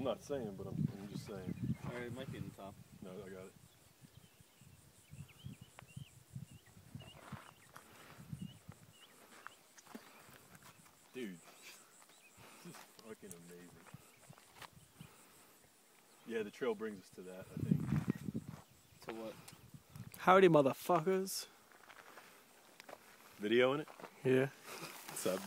I'm not saying, but I'm, I'm just saying. Alright, it might be in the top. No, I got it. Dude, this is fucking amazing. Yeah, the trail brings us to that, I think. To what? Howdy, motherfuckers. Video in it? Yeah. What's up,